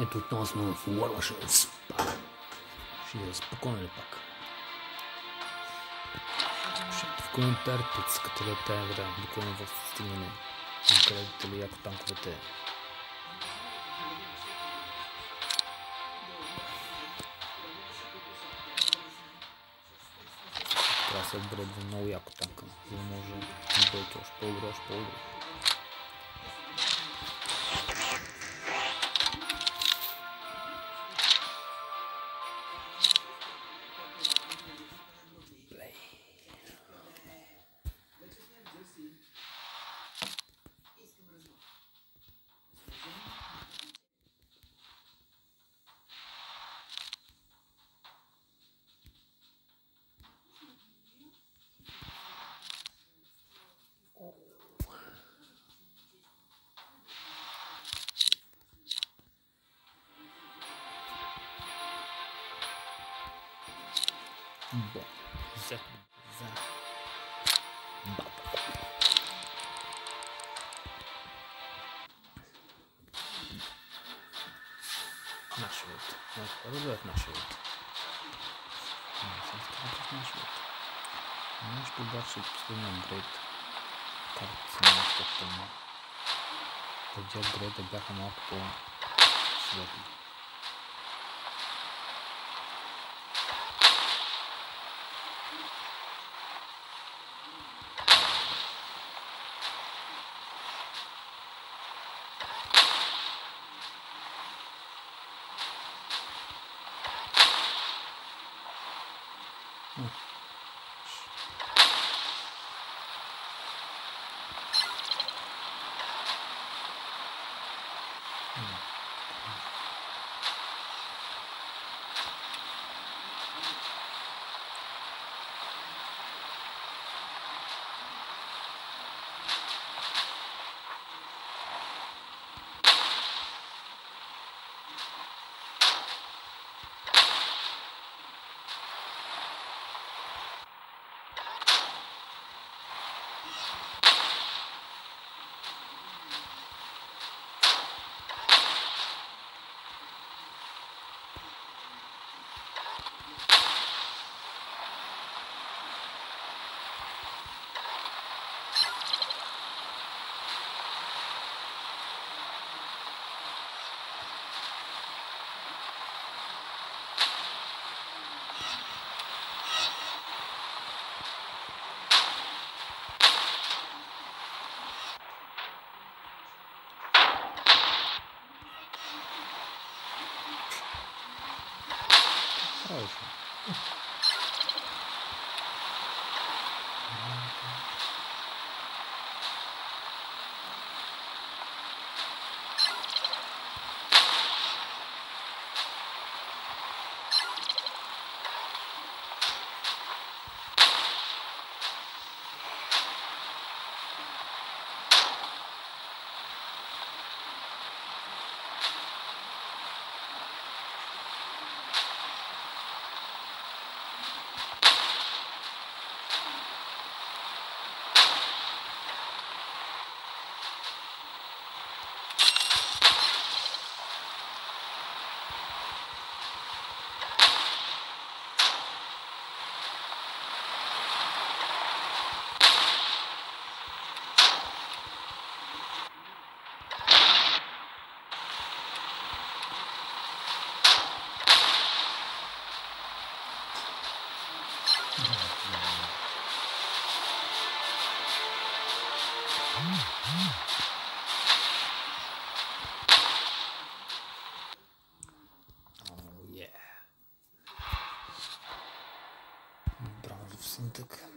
Е тук много сме в Warwashers. Пак. Ще е спокойно пак. Ще в коментарите искате ли тая игра, буквално в стигнем. Където ли яко танковете. Трябва да се отбредва много яко танка, за да може да бъдете още по-добре, още по-добре. Бо. За. За. Бабко. Наш. Вот, подобрать наш вид. Наш вид. Знаешь, туда все последний апгрейд. Карта на потом. Преди апгрейда бяха малко по-светли. Awesome. Sıntık.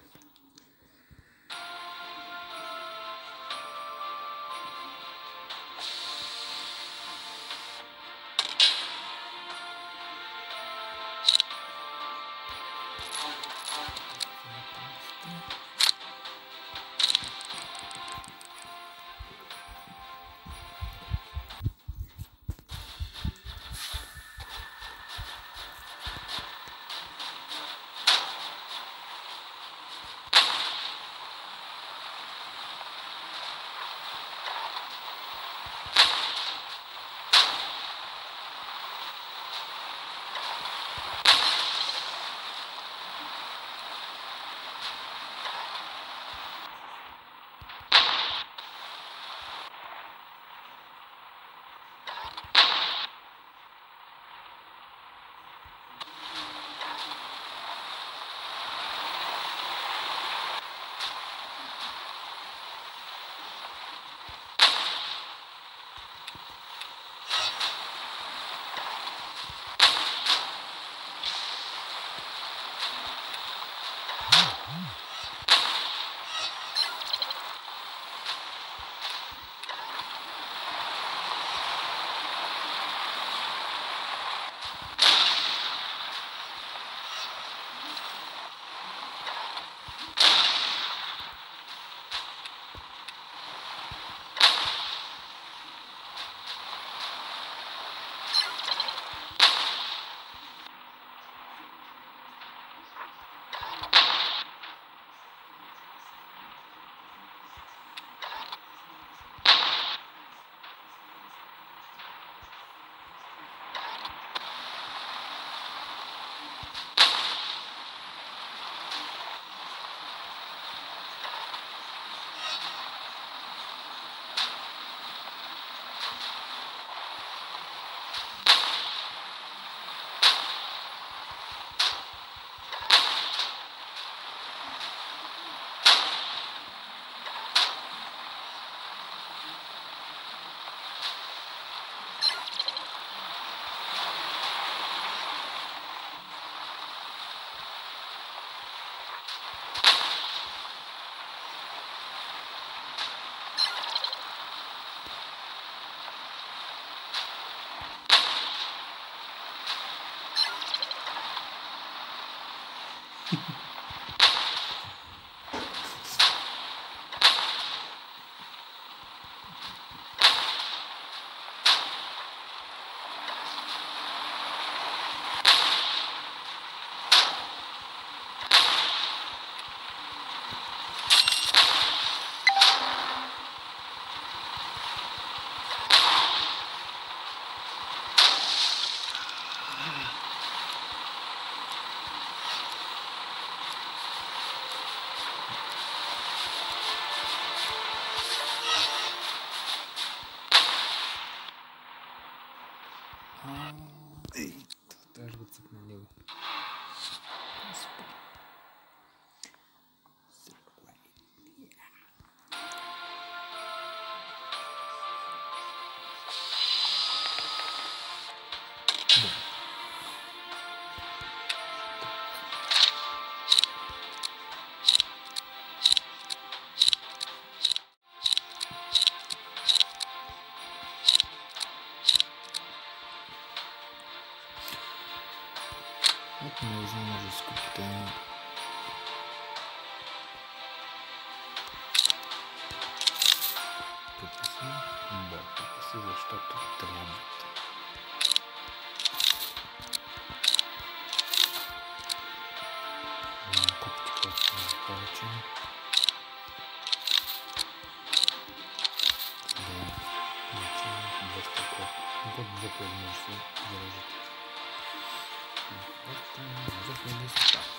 Вот уже можем скупить. Подписи. Да, подписи за что тут требует. Мы получим. Да, получим без такого. Вот закрой можешь заложить. Just, just, just,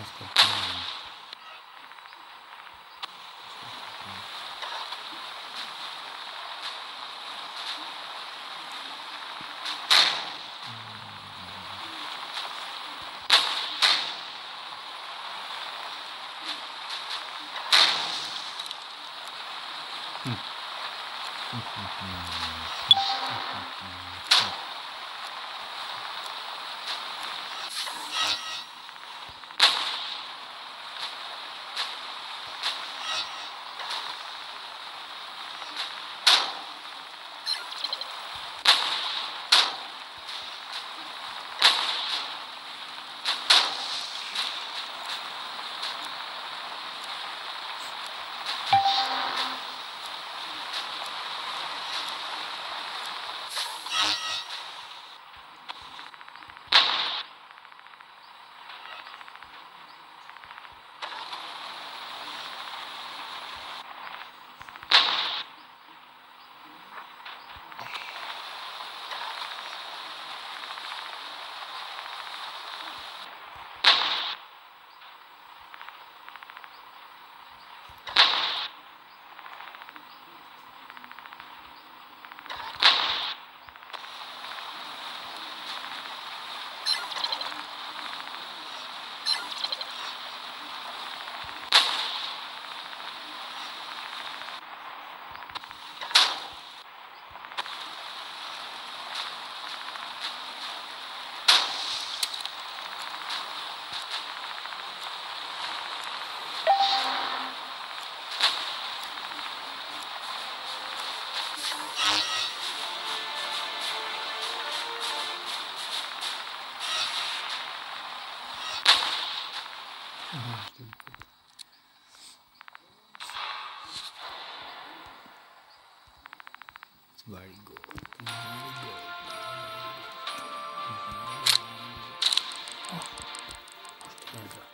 That's cool. My God. My God.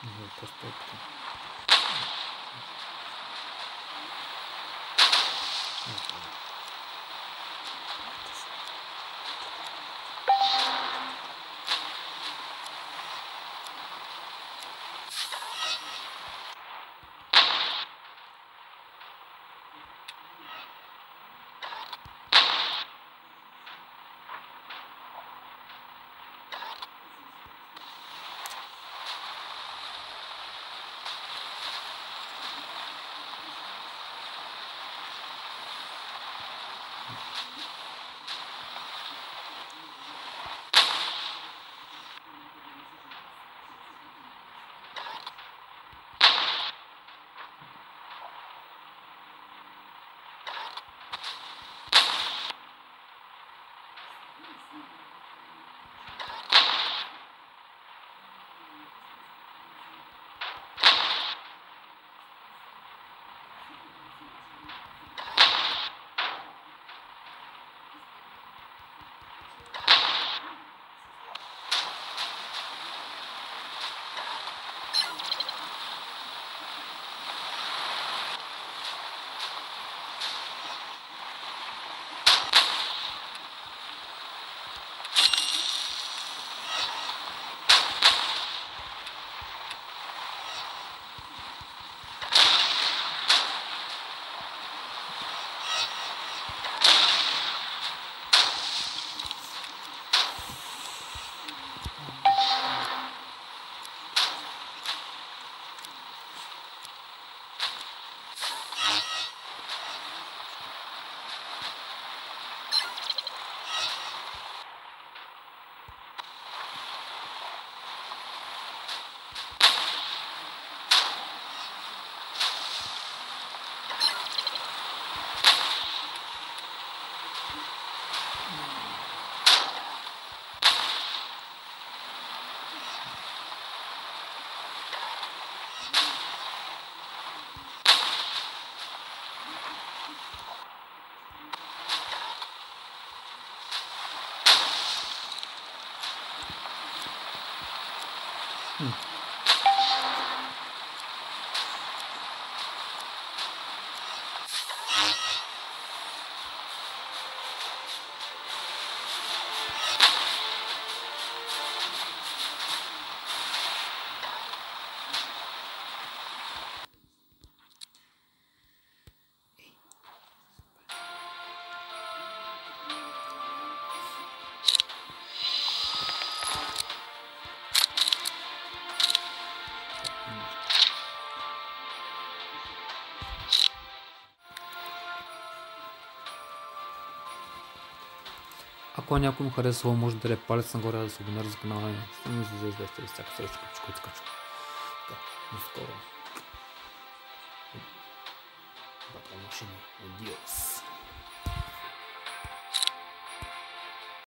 もうポストって。Hmm. Ако някой му харесва, може да даде палец нагоре да се абонира за канала. Стигна за известие всяка следваща качка, който скачва. Така, до скоро.